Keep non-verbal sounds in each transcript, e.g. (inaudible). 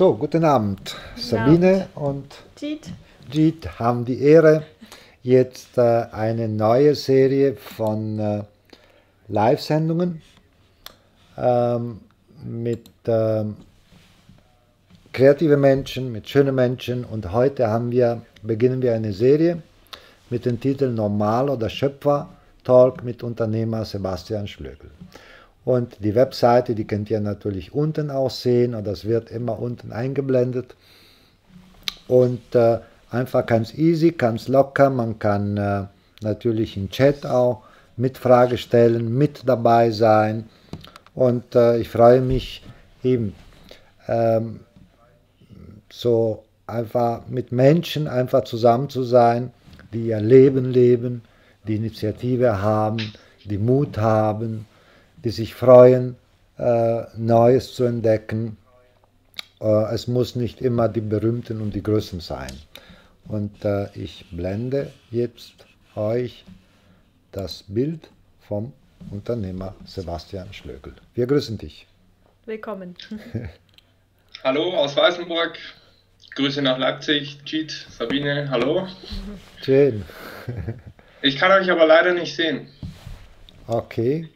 So, guten Abend. Sabine und Jeet haben die Ehre, jetzt äh, eine neue Serie von äh, Live-Sendungen ähm, mit ähm, kreativen Menschen, mit schönen Menschen und heute haben wir, beginnen wir eine Serie mit dem Titel Normal oder Schöpfer Talk mit Unternehmer Sebastian Schlögel. Und die Webseite, die könnt ihr natürlich unten auch sehen und das wird immer unten eingeblendet. Und äh, einfach ganz easy, ganz locker. Man kann äh, natürlich im Chat auch mit Frage stellen, mit dabei sein. Und äh, ich freue mich eben ähm, so einfach mit Menschen einfach zusammen zu sein, die ihr Leben leben, die Initiative haben, die Mut haben, die sich freuen, äh, Neues zu entdecken. Äh, es muss nicht immer die Berühmten und die Größten sein. Und äh, ich blende jetzt euch das Bild vom Unternehmer Sebastian Schlögel. Wir grüßen dich. Willkommen. (laughs) hallo aus Weißenburg. Grüße nach Leipzig. Cheat, Sabine, hallo. Schön. ich kann euch aber leider nicht sehen. Okay.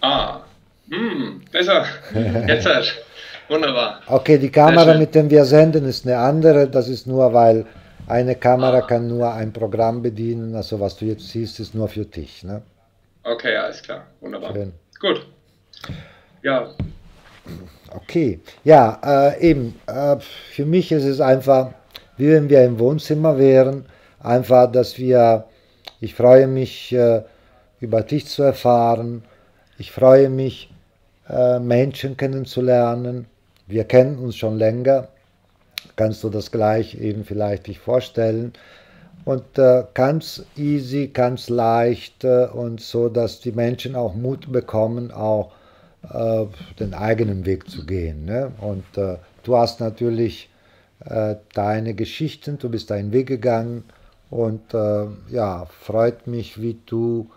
Ah, hm, besser. Jetzt halt. Wunderbar. Okay, die Kamera, mit der wir senden, ist eine andere. Das ist nur, weil eine Kamera ah. kann nur ein Programm bedienen. Also was du jetzt siehst, ist nur für dich. Ne? Okay, alles klar. Wunderbar. Schön. Gut. Ja. Okay. Ja, äh, eben. Äh, für mich ist es einfach, wie wenn wir im Wohnzimmer wären. Einfach, dass wir, ich freue mich, äh, über dich zu erfahren ich freue mich, äh, Menschen kennenzulernen. Wir kennen uns schon länger. Kannst du das gleich eben vielleicht dich vorstellen? Und äh, ganz easy, ganz leicht äh, und so, dass die Menschen auch Mut bekommen, auch den eigenen Weg zu gehen. Ne? Und du hast natürlich deine Geschichten, du bist deinen Weg gegangen und ja, freut mich, wie du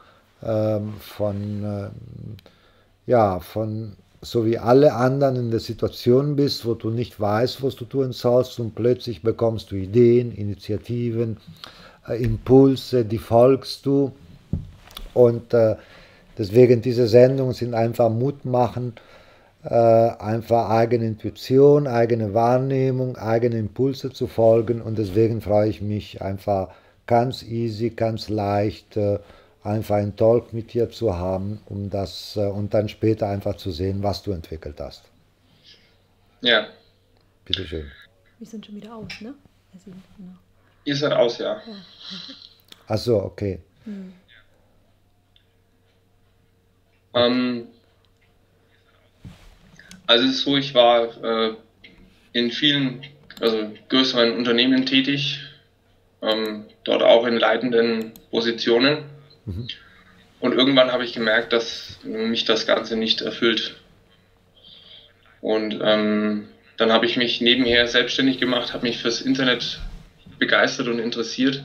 ähm, von, ähm, ja, von, so wie alle anderen in der Situation bist, wo du nicht weißt, was du tun sollst und plötzlich bekommst du Ideen, Initiativen, äh, Impulse, die folgst du. Und äh, deswegen diese Sendungen sind einfach Mut machen, äh, einfach eigene Intuition, eigene Wahrnehmung, eigene Impulse zu folgen. Und deswegen freue ich mich einfach ganz easy, ganz leicht, äh, einfach einen Talk mit dir zu haben, um das äh, und dann später einfach zu sehen, was du entwickelt hast. Ja. Bitte schön. Wir sind schon wieder aus, ne? Genau. Ihr seid aus, ja. ja. Ach so, okay. Hm. Ähm, also es ist so, ich war äh, in vielen, also größeren Unternehmen tätig, ähm, dort auch in leitenden Positionen Mhm. Und irgendwann habe ich gemerkt, dass mich das Ganze nicht erfüllt. Und ähm, dann habe ich mich nebenher selbstständig gemacht, habe mich fürs Internet begeistert und interessiert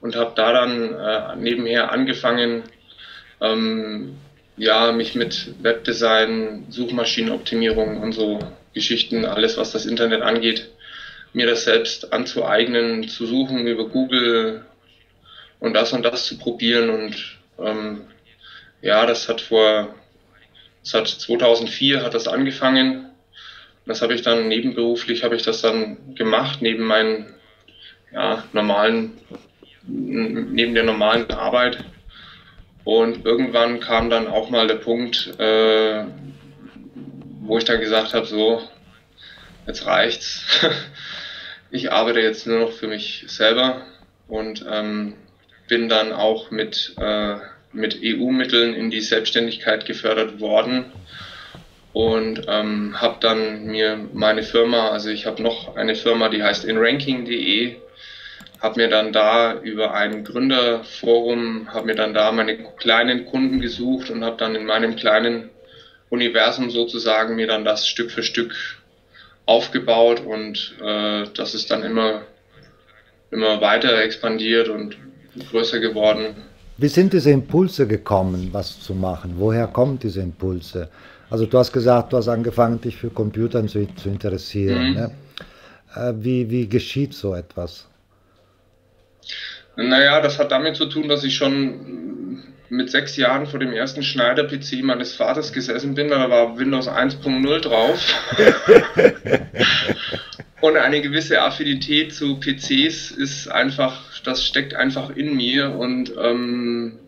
und habe da dann äh, nebenher angefangen, ähm, ja, mich mit Webdesign, Suchmaschinenoptimierung und so Geschichten, alles was das Internet angeht, mir das selbst anzueignen, zu suchen über Google, und das und das zu probieren. Und ähm, ja, das hat vor, das hat 2004 hat das angefangen. Das habe ich dann nebenberuflich, habe ich das dann gemacht, neben meinen ja, normalen, neben der normalen Arbeit. Und irgendwann kam dann auch mal der Punkt, äh, wo ich dann gesagt habe, so, jetzt reicht's. (laughs) ich arbeite jetzt nur noch für mich selber und ähm, bin dann auch mit, äh, mit EU-Mitteln in die Selbstständigkeit gefördert worden und ähm, habe dann mir meine Firma, also ich habe noch eine Firma, die heißt inranking.de, habe mir dann da über ein Gründerforum, habe mir dann da meine kleinen Kunden gesucht und habe dann in meinem kleinen Universum sozusagen mir dann das Stück für Stück aufgebaut und äh, das ist dann immer immer weiter expandiert und größer geworden. Wie sind diese Impulse gekommen, was zu machen? Woher kommen diese Impulse? Also du hast gesagt, du hast angefangen, dich für Computern zu, zu interessieren. Mhm. Ne? Äh, wie, wie geschieht so etwas? Naja, das hat damit zu tun, dass ich schon mit sechs Jahren vor dem ersten Schneider-PC meines Vaters gesessen bin. Da war Windows 1.0 drauf. (laughs) Und eine gewisse Affinität zu PCs ist einfach, das steckt einfach in mir. Und ähm,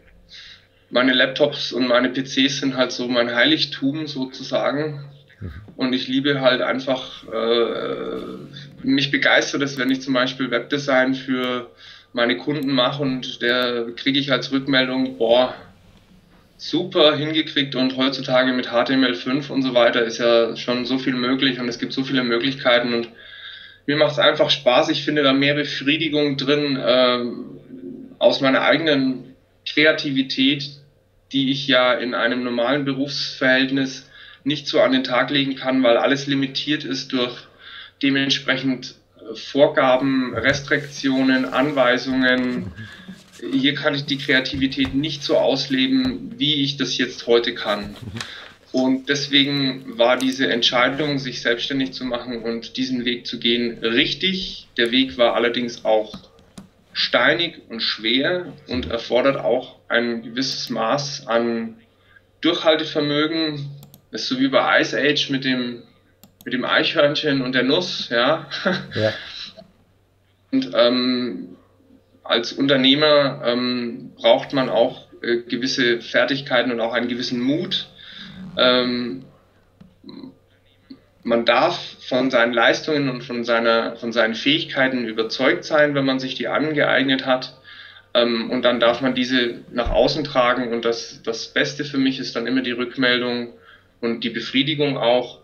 meine Laptops und meine PCs sind halt so mein Heiligtum sozusagen. Und ich liebe halt einfach, äh, mich begeistert es, wenn ich zum Beispiel Webdesign für meine Kunden mache und der kriege ich als Rückmeldung, boah, super hingekriegt und heutzutage mit HTML5 und so weiter ist ja schon so viel möglich und es gibt so viele Möglichkeiten und mir macht es einfach Spaß. Ich finde da mehr Befriedigung drin äh, aus meiner eigenen Kreativität, die ich ja in einem normalen Berufsverhältnis nicht so an den Tag legen kann, weil alles limitiert ist durch dementsprechend äh, Vorgaben, Restriktionen, Anweisungen. Hier kann ich die Kreativität nicht so ausleben, wie ich das jetzt heute kann. Und deswegen war diese Entscheidung, sich selbstständig zu machen und diesen Weg zu gehen, richtig. Der Weg war allerdings auch steinig und schwer und erfordert auch ein gewisses Maß an Durchhaltevermögen. Das ist so wie bei Ice Age mit dem, mit dem Eichhörnchen und der Nuss, ja. (laughs) ja. Und ähm, als Unternehmer ähm, braucht man auch äh, gewisse Fertigkeiten und auch einen gewissen Mut. Ähm, man darf von seinen Leistungen und von, seiner, von seinen Fähigkeiten überzeugt sein, wenn man sich die angeeignet hat. Ähm, und dann darf man diese nach außen tragen. Und das, das Beste für mich ist dann immer die Rückmeldung und die Befriedigung auch,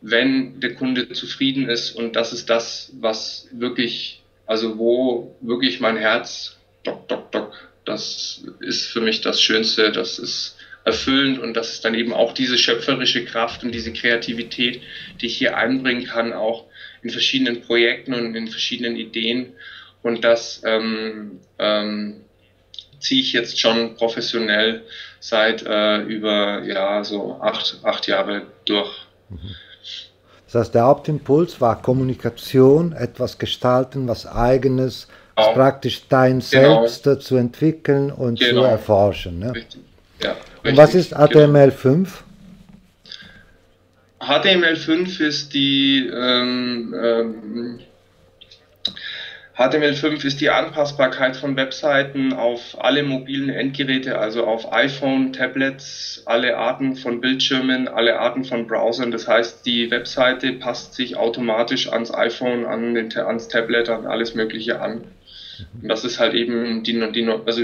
wenn der Kunde zufrieden ist. Und das ist das, was wirklich, also wo wirklich mein Herz, dock, dock, dock, das ist für mich das Schönste. Das ist erfüllend und das ist dann eben auch diese schöpferische Kraft und diese Kreativität, die ich hier einbringen kann, auch in verschiedenen Projekten und in verschiedenen Ideen. Und das ähm, ähm, ziehe ich jetzt schon professionell seit äh, über ja so acht, acht Jahre durch. Das heißt, der Hauptimpuls war Kommunikation, etwas gestalten, was eigenes, genau. praktisch dein genau. Selbst zu entwickeln und genau. zu erforschen. Ne? Richtig. Ja, Und was ist HTML5? HTML5 ist die ähm, ähm, HTML5 ist die Anpassbarkeit von Webseiten auf alle mobilen Endgeräte, also auf iPhone, Tablets, alle Arten von Bildschirmen, alle Arten von Browsern. Das heißt, die Webseite passt sich automatisch ans iPhone, an den, ans Tablet, an alles Mögliche an. Und das ist halt eben die, die also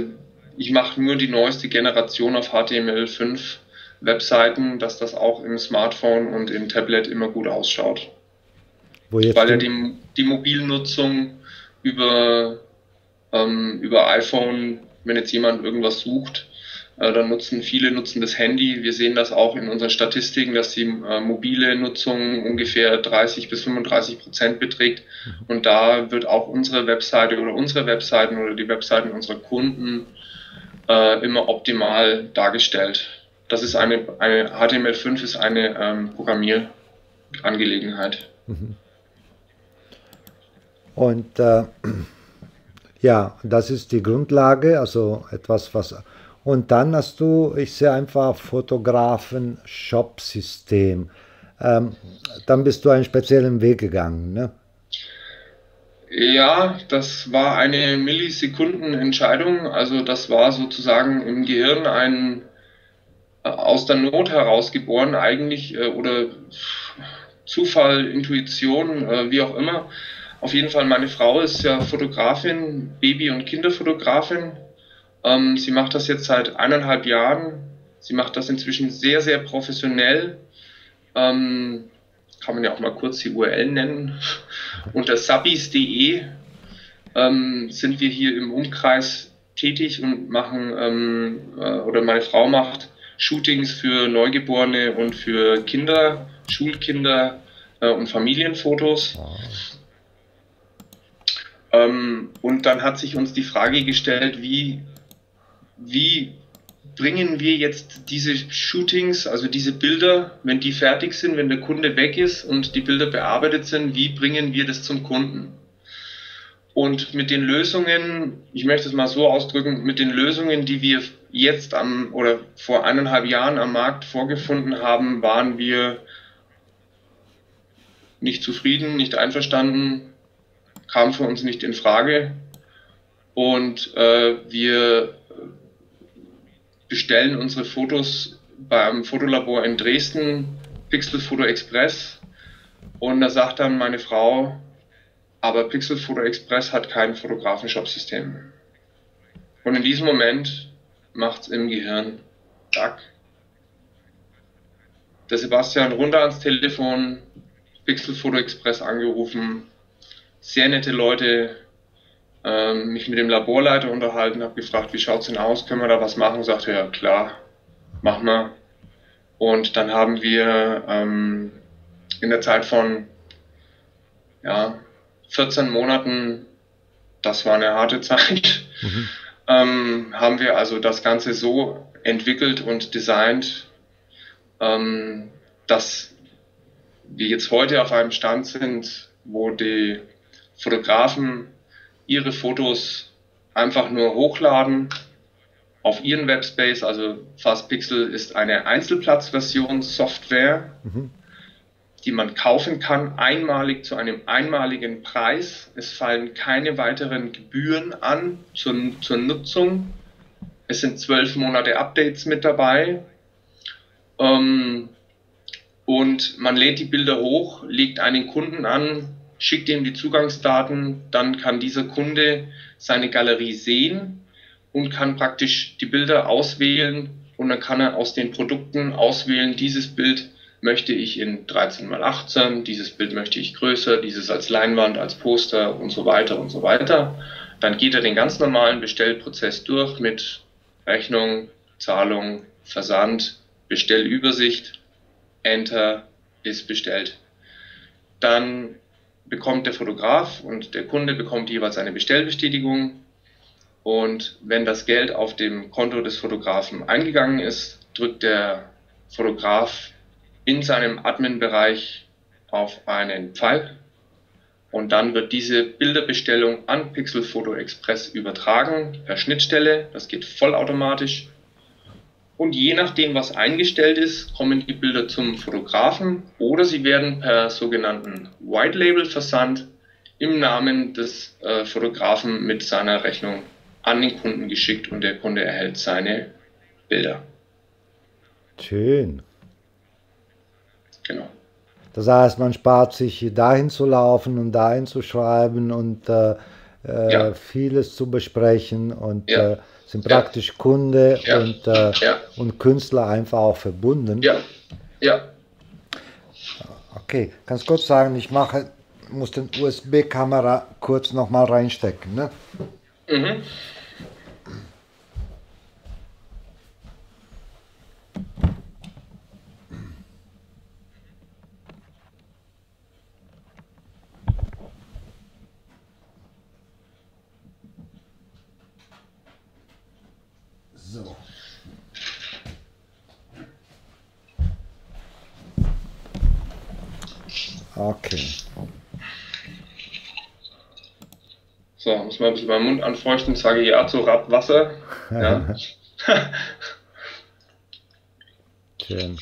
ich mache nur die neueste Generation auf HTML5 Webseiten, dass das auch im Smartphone und im Tablet immer gut ausschaut. Weil ja die, die Mobilnutzung über, ähm, über iPhone, wenn jetzt jemand irgendwas sucht, äh, dann nutzen viele nutzen das Handy. Wir sehen das auch in unseren Statistiken, dass die äh, mobile Nutzung ungefähr 30 bis 35 Prozent beträgt. Mhm. Und da wird auch unsere Webseite oder unsere Webseiten oder die Webseiten unserer Kunden äh, immer optimal dargestellt. Das ist eine, eine HTML5 ist eine ähm, Programmierangelegenheit. Mhm. Und äh, (clears throat) ja, das ist die Grundlage, also etwas, was. Und dann hast du, ich sehe einfach Fotografen-Shop-System. Ähm, dann bist du einen speziellen Weg gegangen, ne? Ja, das war eine Millisekundenentscheidung. Also das war sozusagen im Gehirn ein äh, aus der Not heraus geboren eigentlich äh, oder Zufall, Intuition, äh, wie auch immer. Auf jeden Fall, meine Frau ist ja Fotografin, Baby- und Kinderfotografin. Ähm, sie macht das jetzt seit eineinhalb Jahren. Sie macht das inzwischen sehr, sehr professionell. Ähm, kann man ja auch mal kurz die URL nennen. (laughs) Unter subbies.de ähm, sind wir hier im Umkreis tätig und machen, ähm, äh, oder meine Frau macht Shootings für Neugeborene und für Kinder, Schulkinder äh, und Familienfotos. Ähm, und dann hat sich uns die Frage gestellt, wie wie bringen wir jetzt diese Shootings, also diese Bilder, wenn die fertig sind, wenn der Kunde weg ist und die Bilder bearbeitet sind, wie bringen wir das zum Kunden? Und mit den Lösungen, ich möchte es mal so ausdrücken, mit den Lösungen, die wir jetzt am oder vor eineinhalb Jahren am Markt vorgefunden haben, waren wir nicht zufrieden, nicht einverstanden, kam für uns nicht in Frage. Und äh, wir bestellen unsere Fotos beim Fotolabor in Dresden, Pixel Photo Express. Und da sagt dann meine Frau, aber Pixel Photo Express hat kein Fotografen-Shop-System. Und in diesem Moment macht es im Gehirn Zack. Der Sebastian runter ans Telefon, Pixel Photo Express angerufen, sehr nette Leute, ähm, mich mit dem Laborleiter unterhalten, habe gefragt, wie schaut es denn aus, können wir da was machen? Sagte ja klar, mach mal. Und dann haben wir ähm, in der Zeit von ja, 14 Monaten, das war eine harte (laughs) Zeit, mhm. ähm, haben wir also das Ganze so entwickelt und designt, ähm, dass wir jetzt heute auf einem Stand sind, wo die Fotografen ihre Fotos einfach nur hochladen auf ihren Webspace. Also Fastpixel ist eine Einzelplatzversion Software, mhm. die man kaufen kann, einmalig zu einem einmaligen Preis. Es fallen keine weiteren Gebühren an zur, zur Nutzung. Es sind zwölf Monate Updates mit dabei. Ähm, und man lädt die Bilder hoch, legt einen Kunden an, schickt ihm die Zugangsdaten, dann kann dieser Kunde seine Galerie sehen und kann praktisch die Bilder auswählen und dann kann er aus den Produkten auswählen, dieses Bild möchte ich in 13x18, dieses Bild möchte ich größer, dieses als Leinwand, als Poster und so weiter und so weiter. Dann geht er den ganz normalen Bestellprozess durch mit Rechnung, Zahlung, Versand, Bestellübersicht, Enter, ist bestellt. Dann bekommt der Fotograf und der Kunde bekommt jeweils eine Bestellbestätigung. Und wenn das Geld auf dem Konto des Fotografen eingegangen ist, drückt der Fotograf in seinem Admin-Bereich auf einen Pfeil und dann wird diese Bilderbestellung an Pixel Photo Express übertragen per Schnittstelle. Das geht vollautomatisch. Und je nachdem, was eingestellt ist, kommen die Bilder zum Fotografen oder sie werden per sogenannten White Label Versand im Namen des äh, Fotografen mit seiner Rechnung an den Kunden geschickt und der Kunde erhält seine Bilder. Schön. Genau. Das heißt, man spart sich dahin zu laufen und dahin zu schreiben und äh, äh ja. vieles zu besprechen und ja. äh, sind praktisch ja. Kunde ja. Und, äh, ja. und Künstler einfach auch verbunden. Ja, ja. Okay, kannst kurz sagen, ich mache, muss den USB-Kamera kurz nochmal reinstecken. Ne? Mhm. Bisschen meinen Mund anfeuchten, sage ja zu Radwasser. Ja. (laughs) Schön.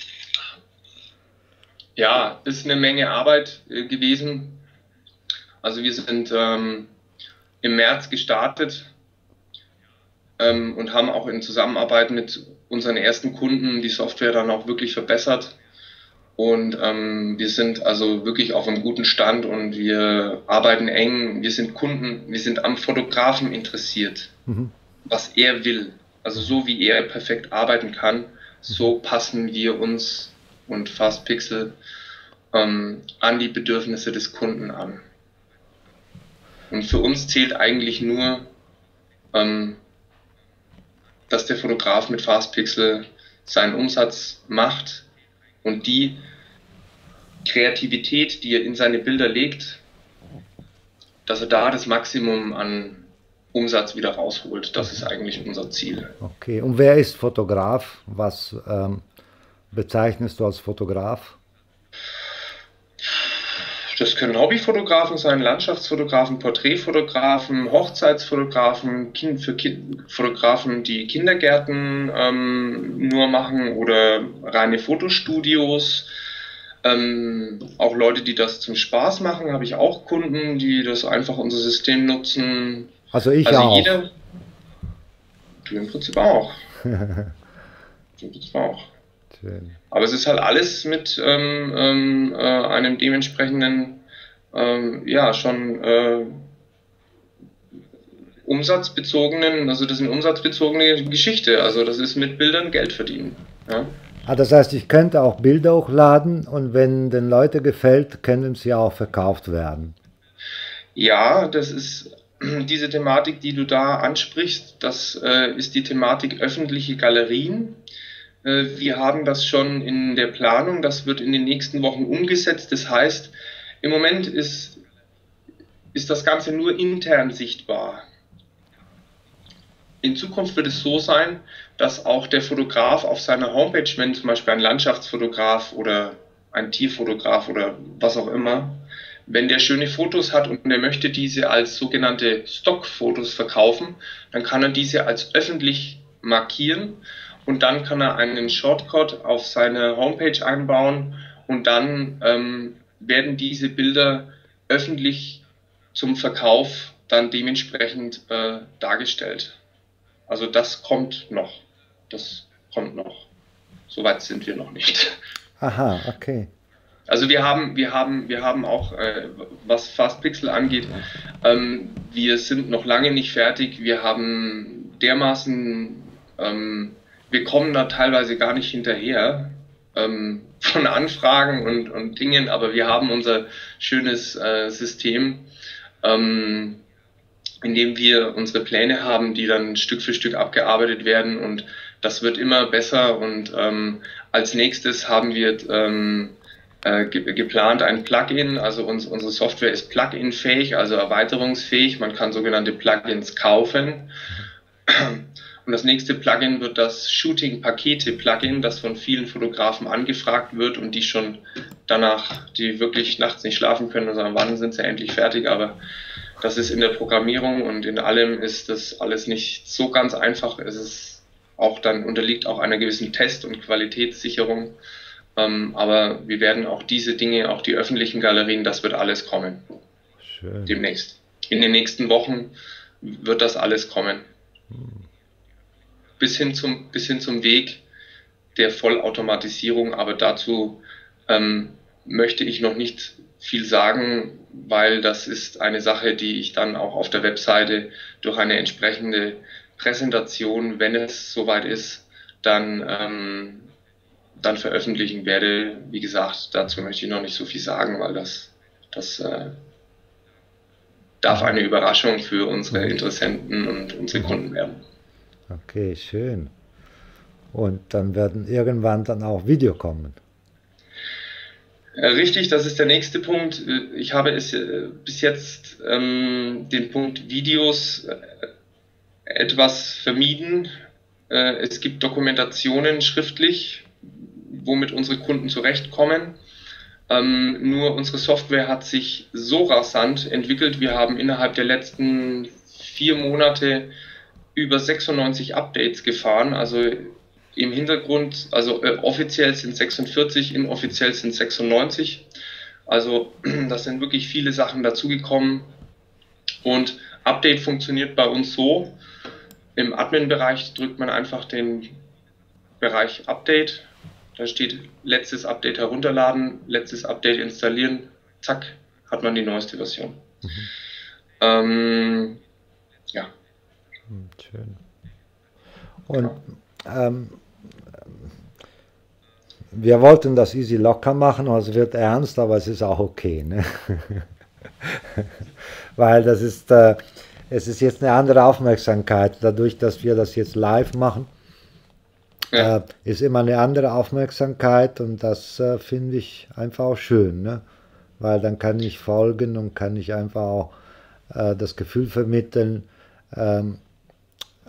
Ja, ist eine Menge Arbeit äh, gewesen. Also wir sind ähm, im März gestartet ähm, und haben auch in Zusammenarbeit mit unseren ersten Kunden die Software dann auch wirklich verbessert. Und ähm, wir sind also wirklich auf einem guten Stand und wir arbeiten eng. Wir sind Kunden, wir sind am Fotografen interessiert, mhm. was er will. Also so wie er perfekt arbeiten kann, so passen wir uns und Fast Pixel ähm, an die Bedürfnisse des Kunden an. Und für uns zählt eigentlich nur, ähm, dass der Fotograf mit Fast Pixel seinen Umsatz macht und die Kreativität, die er in seine Bilder legt, dass er da das Maximum an Umsatz wieder rausholt. Das ist eigentlich unser Ziel. Okay, und wer ist Fotograf? Was ähm, bezeichnest du als Fotograf? Das können Hobbyfotografen sein, Landschaftsfotografen, Porträtfotografen, Hochzeitsfotografen, kind, für kind, Fotografen, die Kindergärten ähm, nur machen oder reine Fotostudios. Ähm, auch Leute, die das zum Spaß machen, habe ich auch Kunden, die das einfach unser System nutzen. Also ich also auch. Jeder, du im Prinzip auch. (laughs) Im Prinzip auch. Aber es ist halt alles mit ähm, ähm, äh, einem dementsprechenden, ähm, ja, schon äh, umsatzbezogenen, also das ist eine umsatzbezogene Geschichte. Also das ist mit Bildern Geld verdienen. Ja. Ah, das heißt, ich könnte auch Bilder hochladen und wenn den Leuten gefällt, können sie auch verkauft werden. Ja, das ist (clears throat) diese Thematik, die du da ansprichst. Das äh, ist die Thematik öffentliche Galerien. Äh, wir haben das schon in der Planung, das wird in den nächsten Wochen umgesetzt. Das heißt, im Moment ist, ist das Ganze nur intern sichtbar. In Zukunft wird es so sein, dass auch der Fotograf auf seiner Homepage, wenn zum Beispiel ein Landschaftsfotograf oder ein Tierfotograf oder was auch immer, wenn der schöne Fotos hat und er möchte diese als sogenannte Stockfotos verkaufen, dann kann er diese als öffentlich markieren und dann kann er einen Shortcut auf seine Homepage einbauen und dann ähm, werden diese Bilder öffentlich zum Verkauf dann dementsprechend äh, dargestellt. Also das kommt noch. Das kommt noch. Soweit sind wir noch nicht. Aha, okay. Also wir haben, wir haben, wir haben auch, äh, was Fastpixel angeht, ähm, wir sind noch lange nicht fertig. Wir haben dermaßen ähm, wir kommen da teilweise gar nicht hinterher ähm, von Anfragen und, und Dingen, aber wir haben unser schönes äh, System, ähm, in dem wir unsere Pläne haben, die dann Stück für Stück abgearbeitet werden und das wird immer besser und ähm, als nächstes haben wir ähm, äh, ge geplant ein Plugin, also uns, unsere Software ist Plugin-fähig, also erweiterungsfähig, man kann sogenannte Plugins kaufen. Und das nächste Plugin wird das Shooting-Pakete-Plugin, das von vielen Fotografen angefragt wird und die schon danach, die wirklich nachts nicht schlafen können und sagen, wann sind sie endlich fertig, aber das ist in der Programmierung und in allem ist das alles nicht so ganz einfach. Es ist auch dann unterliegt auch einer gewissen Test- und Qualitätssicherung. Ähm, aber wir werden auch diese Dinge, auch die öffentlichen Galerien, das wird alles kommen. Schön. Demnächst. In den nächsten Wochen wird das alles kommen. Hm bis hin zum, bis hin zum Weg der Vollautomatisierung. Aber dazu ähm, möchte ich noch nicht viel sagen, weil das ist eine Sache, die ich dann auch auf der Webseite durch eine entsprechende Präsentation, wenn es soweit ist, dann, ähm, dann veröffentlichen werde. Wie gesagt, dazu möchte ich noch nicht so viel sagen, weil das, das äh, darf eine Überraschung für unsere Interessenten und unsere Kunden werden. Okay, schön. Und dann werden irgendwann dann auch Video kommen. Richtig, das ist der nächste Punkt. Ich habe es äh, bis jetzt ähm, den Punkt Videos äh, etwas vermieden. Äh, es gibt Dokumentationen schriftlich, womit unsere Kunden zurechtkommen. Ähm, nur unsere Software hat sich so rasant entwickelt. Wir haben innerhalb der letzten vier Monate über 96 Updates gefahren. Also im Hintergrund, also äh, offiziell sind 46, inoffiziell sind 96. Also (clears throat) das sind wirklich viele Sachen dazugekommen. Und Update funktioniert bei uns so. Im Admin-Bereich drückt man einfach den Bereich Update. Da steht letztes Update herunterladen, letztes Update installieren. Zack, hat man die neueste Version. Mhm. Ähm, hm, schön. Und ähm, wir wollten das easy locker machen, also es wird ernst, aber es ist auch okay. Ne? (laughs) Weil das ist, äh, es ist jetzt eine andere Aufmerksamkeit. Dadurch, dass wir das jetzt live machen, ja. äh, ist immer eine andere Aufmerksamkeit und das äh, finde ich einfach auch schön. Ne? Weil dann kann ich folgen und kann ich einfach auch äh, das Gefühl vermitteln, ähm,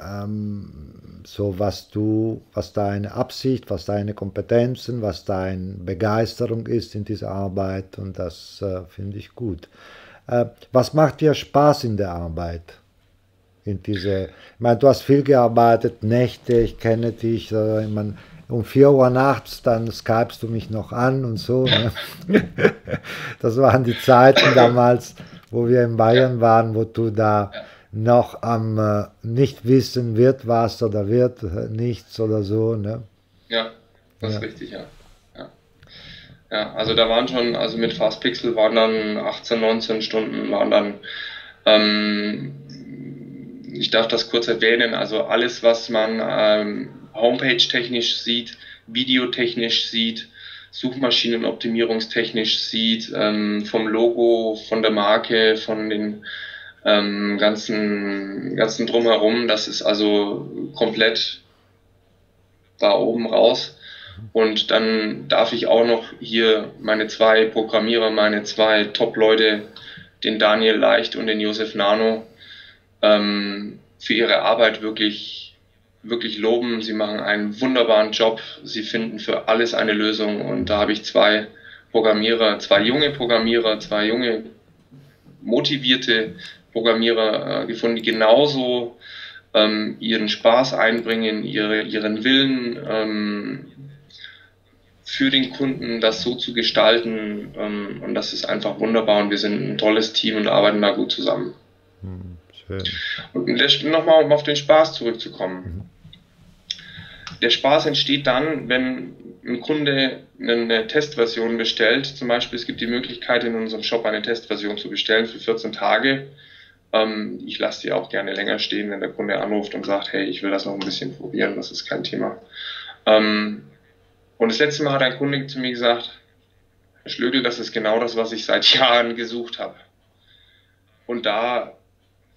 ähm, so was du, was deine Absicht, was deine Kompetenzen, was deine Begeisterung ist in dieser Arbeit und das äh, finde ich gut. Äh, was macht dir Spaß in der Arbeit? In diese, ich meine, du hast viel gearbeitet, Nächte, ich kenne dich, äh, meine, um 4 Uhr nachts, dann skypst du mich noch an und so. Ne? (laughs) das waren die Zeiten damals, wo wir in Bayern waren, wo du da noch am äh, nicht wissen, wird was oder wird äh, nichts oder so. Ne? Ja, das ja. ist richtig, ja. ja. Ja, also da waren schon, also mit Fastpixel waren dann 18, 19 Stunden, waren dann, ähm, ich darf das kurz erwähnen, also alles, was man ähm, Homepage-technisch sieht, videotechnisch sieht, Suchmaschinenoptimierungstechnisch sieht, ähm, vom Logo, von der Marke, von den ähm, ganzen, ganzen Drumherum. Das ist also komplett da oben raus. Und dann darf ich auch noch hier meine zwei Programmierer, meine zwei Top-Leute, den Daniel Leicht und den Josef Nano, ähm, für ihre Arbeit wirklich, wirklich loben. Sie machen einen wunderbaren Job. Sie finden für alles eine Lösung. Und da habe ich zwei Programmierer, zwei junge Programmierer, zwei junge motivierte Programmierer äh, gefunden, die genauso ähm, ihren Spaß einbringen, ihre, ihren Willen ähm, für den Kunden, das so zu gestalten. Ähm, und das ist einfach wunderbar und wir sind ein tolles Team und arbeiten da gut zusammen. Hm, schön. Und nochmal, um auf den Spaß zurückzukommen. Mhm. Der Spaß entsteht dann, wenn ein Kunde eine Testversion bestellt. Zum Beispiel, es gibt die Möglichkeit, in unserem Shop eine Testversion zu bestellen für 14 Tage. Ähm, ich lasse die auch gerne länger stehen, wenn der Kunde anruft und sagt, hey, ich will das noch ein bisschen probieren, das ist kein Thema. Ähm, und das letzte Mal hat ein Kunde zu mir gesagt, Herr Schlögel, das ist genau das, was ich seit (laughs) Jahren gesucht habe. Und da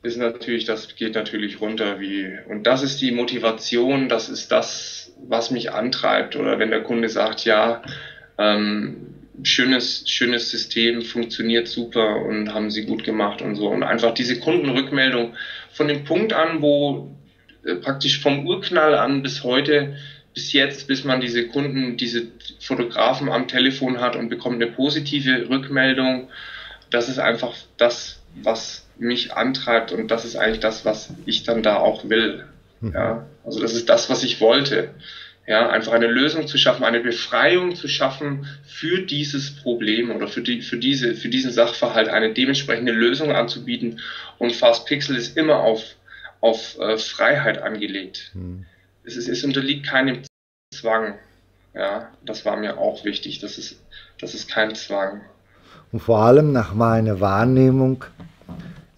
ist natürlich, das geht natürlich runter wie, und das ist die Motivation, das ist das, was mich antreibt. Oder wenn der Kunde sagt, ja, ähm, schönes, schönes System, funktioniert super und haben sie gut gemacht und so. Und einfach diese Kundenrückmeldung von dem Punkt an, wo äh, praktisch vom Urknall an bis heute, bis jetzt, bis man diese Kunden, diese Fotografen am Telefon hat und bekommt eine positive Rückmeldung, das ist einfach das, was mich antreibt und das ist eigentlich das, was ich dann da auch will. Mhm. Ja, also das ist das, was ich wollte. Ja, einfach eine Lösung zu schaffen, eine Befreiung zu schaffen für dieses Problem oder für, die, für, diese, für diesen Sachverhalt, eine dementsprechende Lösung anzubieten. Und Fast Pixel ist immer auf, auf äh, Freiheit angelegt. Hm. Es, ist, es unterliegt keinem Zwang. Ja, das war mir auch wichtig. Das ist, das ist kein Zwang. Und vor allem nach meiner Wahrnehmung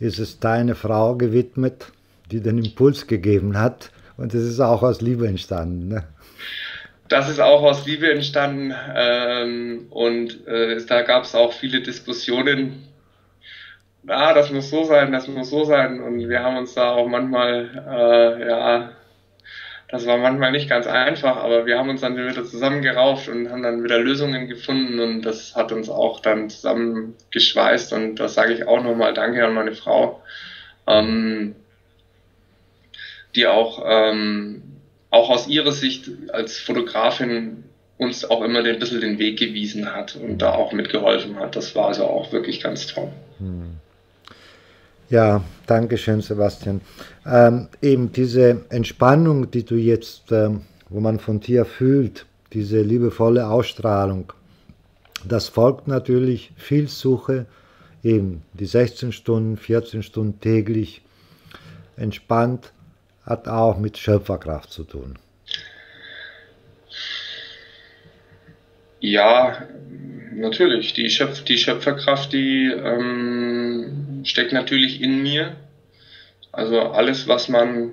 ist es deine Frau gewidmet, die den Impuls gegeben hat. Und es ist auch aus Liebe entstanden. Ne? Das ist auch aus Liebe entstanden ähm, und äh, da gab es auch viele Diskussionen. Ah, das muss so sein, das muss so sein und wir haben uns da auch manchmal, äh, ja, das war manchmal nicht ganz einfach, aber wir haben uns dann wieder zusammengerauft und haben dann wieder Lösungen gefunden und das hat uns auch dann zusammengeschweißt und das sage ich auch nochmal Danke an meine Frau, ähm, die auch ähm, auch aus ihrer Sicht als Fotografin uns auch immer ein bisschen den Weg gewiesen hat und da auch mitgeholfen hat. Das war also auch wirklich ganz toll. Hm. Ja, danke schön, Sebastian. Ähm, eben diese Entspannung, die du jetzt, ähm, wo man von dir fühlt, diese liebevolle Ausstrahlung, das folgt natürlich viel Suche, eben die 16 Stunden, 14 Stunden täglich entspannt hat auch mit Schöpferkraft zu tun. Ja, natürlich. Die, Schöpf die Schöpferkraft, die ähm, steckt natürlich in mir. Also alles, was man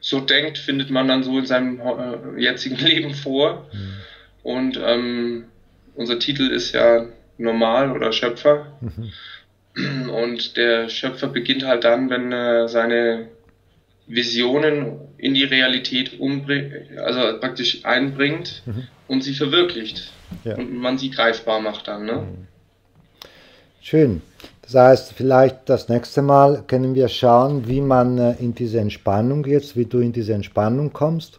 so denkt, findet man dann so in seinem äh, jetzigen (laughs) Leben vor. Mhm. Und ähm, unser Titel ist ja Normal oder Schöpfer. Mhm. Und der Schöpfer beginnt halt dann, wenn er seine Visionen in die Realität umbringt, also praktisch einbringt mhm. und sie verwirklicht. Ja. Und man sie greifbar macht dann. Ne? Schön. Das heißt, vielleicht das nächste Mal können wir schauen, wie man äh, in diese Entspannung jetzt, wie du in diese Entspannung kommst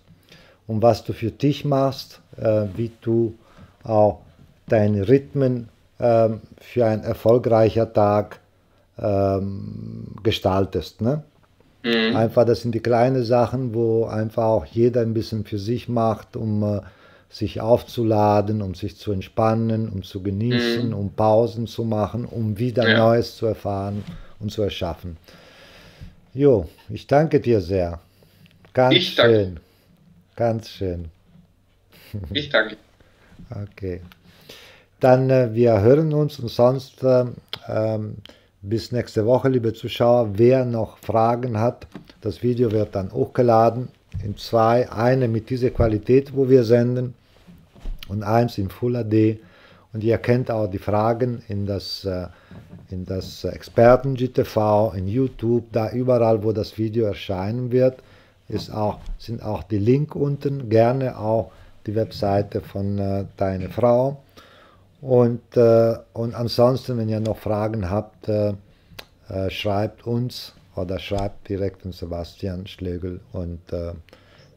und was du für dich machst, äh, wie du auch deine Rhythmen ähm, für einen erfolgreichen Tag ähm, gestaltest. Ne? Mhm. Einfach, das sind die kleinen Sachen, wo einfach auch jeder ein bisschen für sich macht, um äh, sich aufzuladen, um sich zu entspannen, um zu genießen, mhm. um Pausen zu machen, um wieder ja. Neues zu erfahren und zu erschaffen. Jo, ich danke dir sehr. Ganz ich schön. Danke. Ganz schön. Ich danke. (laughs) Okay. Dann äh, wir hören uns und sonst äh, ähm, bis nächste Woche, liebe Zuschauer. Wer noch Fragen hat, das Video wird dann hochgeladen in zwei. Eine mit dieser Qualität, wo wir senden und eins in Full HD. Und ihr kennt auch die Fragen in das, äh, in das Experten GTV, in YouTube, da überall, wo das Video erscheinen wird, ist auch, sind auch die Link unten. Gerne auch die Webseite von äh, deiner Frau. Und, äh, und ansonsten, wenn ihr noch Fragen habt, äh, äh, schreibt uns oder schreibt direkt an Sebastian Schlegel. Und äh,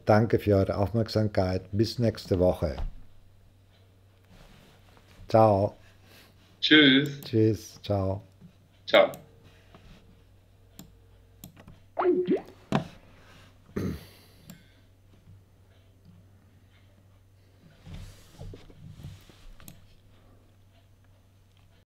danke für eure Aufmerksamkeit. Bis nächste Woche. Ciao. Tschüss. Tschüss. Ciao. Ciao.